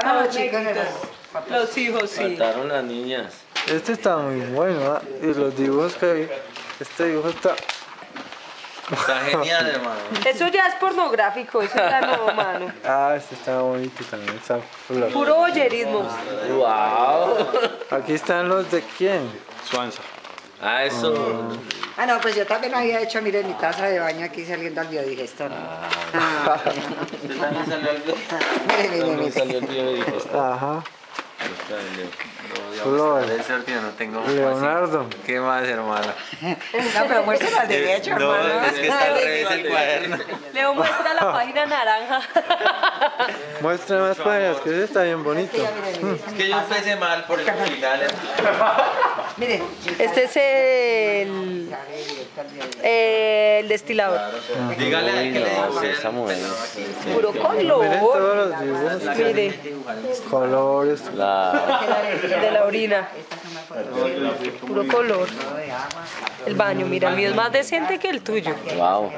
Para los hijos, sí. Faltaron las niñas. Este está muy bueno, ¿ah? Y los dibujos que vi, este dibujo está... Está genial, hermano. Eso ya es pornográfico, eso ya no, mano. Ah, este está bonito también, está flor. Puro boyerismo. ¡Wow! Aquí están los de quién? Suanza. Ah, eso. Ah, no, pues yo también había hecho, miren, mi taza de baño aquí saliendo al biodigestor. Ah. Usted también salió al Mire, mire, También mire. salió el biodigestor. Ajá, Flor. no tengo. Leonardo. ¿Qué más, hermano? No, pero muéstralo al derecho, No, hermano. es que está al revés el cuaderno. Leo muestra la página naranja. Muestra más páginas, que ese está bien bonito. Es que yo empecé mal por el final. Mire. Este es el, eh, el destilador. Dígale a que le digo. esa mujer. Puro Miren color. todos los dibujos, Mire, colores. La, de la orina. Puro color. El baño, mira, el mío es más decente que el tuyo. wow.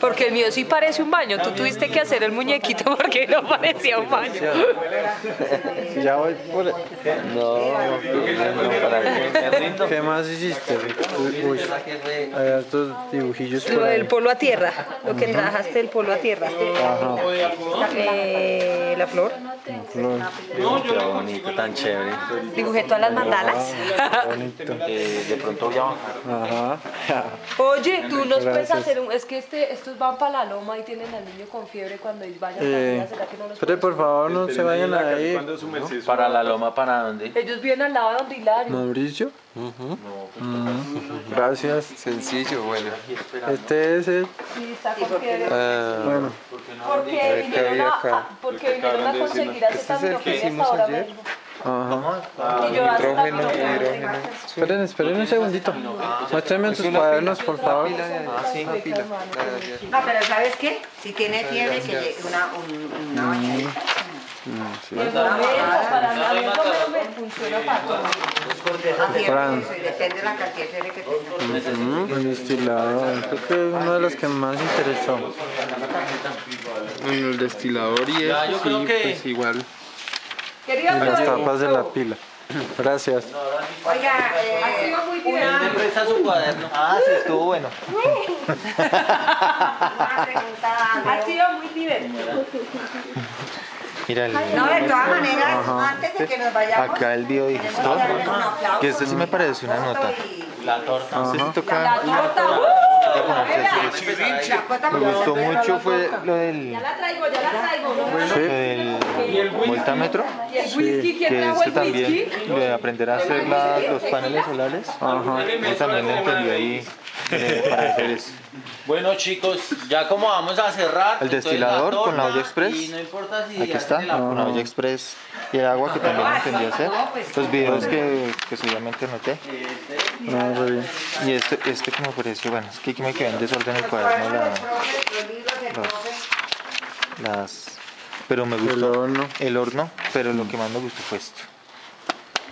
Porque el mío sí parece un baño. Tú tuviste que hacer el muñequito porque no parecía un baño. Ya voy por... No, no, para qué me rindo. ¿Qué más hiciste? Uy, hay hartos dibujillos Lo del polo a tierra, lo que trabajaste del polo a tierra. Ajá, Eh, la flor. Qué bonito, tan chévere. Dibujé todas las mandalas. bonito. Eh, de pronto voy a bajar. Ajá. Oye, tú nos puedes hacer un. Es que este, estos van para la loma y tienen al niño con fiebre cuando ellos vayan Eh, a ¿Será que no los pero por favor no se vayan ahí. Para la loma, ¿para dónde? Ellos vienen al lado de donde Hilario. Mauricio. Mm, Gracias. Sencillo, bueno. Este es el. Sí, está con fiebre. Ah, Bueno, Porque vinieron a- porque vinieron a conseguir Este es el que hicimos ayer. mismo. ajá. Hidrógeno, hidrógeno. Esperen, esperen un segundito. Muéstrenme sus cuadernos, por favor. Ah, sí, una pila. No, pero ¿sabes qué? Si tiene fiebre, que una, un- una bañadita. El momento para mí el momento me funciona para todo. A fiebre, Fran. depende de la cantidad de fiebre que tenga. El destilador, creo que es uno de los que más interesó. Bueno, el destilador y eso sí, pues igual. Las tapas de la pila. Gracias. Oiga, ha eh, sido muy presta su cuaderno. Ah, sí, estuvo bueno. una pregunta. Ha sido muy divertido. Mira, el- No, de todas maneras, antes de que nos vayamos. acá el biodigestor. Que este sí me parece una nota. La torta. No sé si La toca. torta. ¡uh! La cuota Me gustó mucho fue lo del, Ya la traigo, ya la traigo. lo del voltámetro. ¿Y el whisky? ¿Quién Que este whisky? también, lo de aprender a hacer la- los paneles solares. Eso también lo entendí ahí eh, para hacer eso. Bueno chicos, ya como vamos a cerrar. El destilador con la olla express. Y no importa si Aquí está, el con la olla express y el agua que también lo entendí hacer. Los videos que, que seguramente noté. No, re bien. Y este, este que me pareció, bueno, es que aquí me quedó en desorden el cuaderno la- los- las... Pero me El gustó horno. el horno, pero lo que más me gustó fue esto.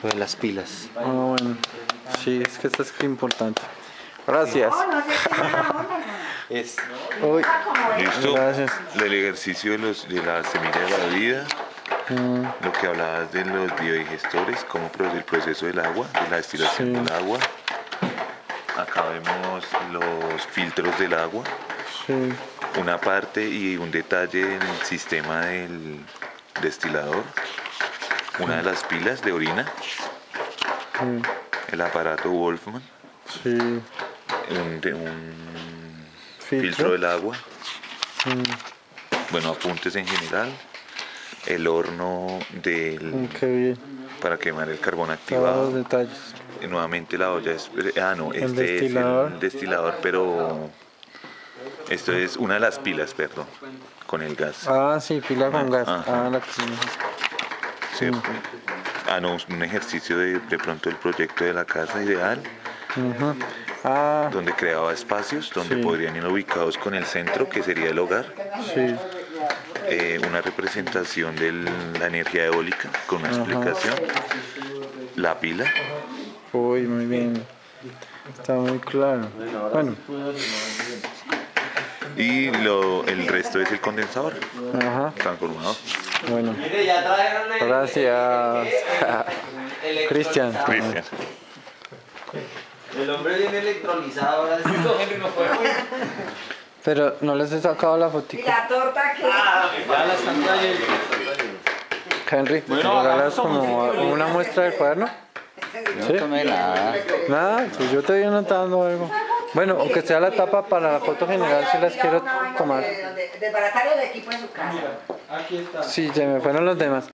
Lo de las pilas. Ah, bueno. Sí, es que esto es importante. Gracias. Es Listo. gracias. El ejercicio de, los, de la semilla de la vida, Mm, lo que hablabas de los biodigestores, cómo pro- el proceso del agua, de la destilación Sí. del agua. Acá vemos los filtros del agua, sí. una parte y un detalle en el sistema del destilador, una de las pilas de orina, Sí, el aparato Wolfman, sí. Un, filtro Filtro. del agua, Mm, bueno, apuntes en general, el horno del, mm, qué bien. para quemar el carbón Todos activado. los detalles. Y nuevamente la olla es ah no El este destilador. es el destilador pero esto es una de las pilas perdón con el gas Ah, sí, pila con gas. Ajá. Ah, la que ¿cierto? ah no un ejercicio de, de pronto el proyecto de la casa ideal Ujú. Ah, donde creaba espacios donde Sí. podrían ir ubicados con el centro que sería el hogar sí. eh, una representación de la energía eólica con una explicación la pila Uy, muy bien. Está muy claro. Bueno, y lo, el resto es el condensador ajá. transformador Bueno, gracias. Cristian. Cristian. El hombre viene electrolizado ahora. Pero no les he sacado la ¿Y fotica. la torta que Ya la están trayendo. Henry, ¿me regalas como una muestra del cuaderno? ¿Sí? tomé nada. Nada, pues yo te voy anotando algo. Bueno, aunque sea la tapa para la foto general, si las quiero tomar. De, de, desbaratar el equipo en su casa. Aquí está. Sí, se me fueron los demás.